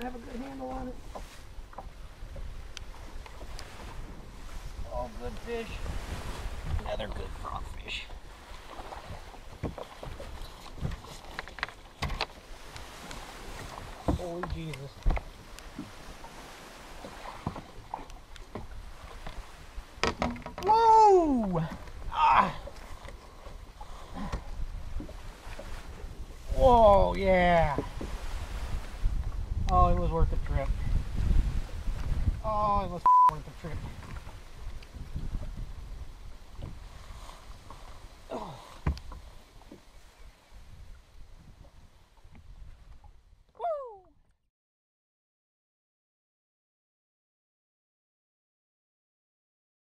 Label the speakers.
Speaker 1: don't have a good handle on it. All good fish. Another good crawfish. Holy Jesus. Whoa! Ah! Whoa, yeah. Oh, it was worth the trip. Oh, it was worth the trip.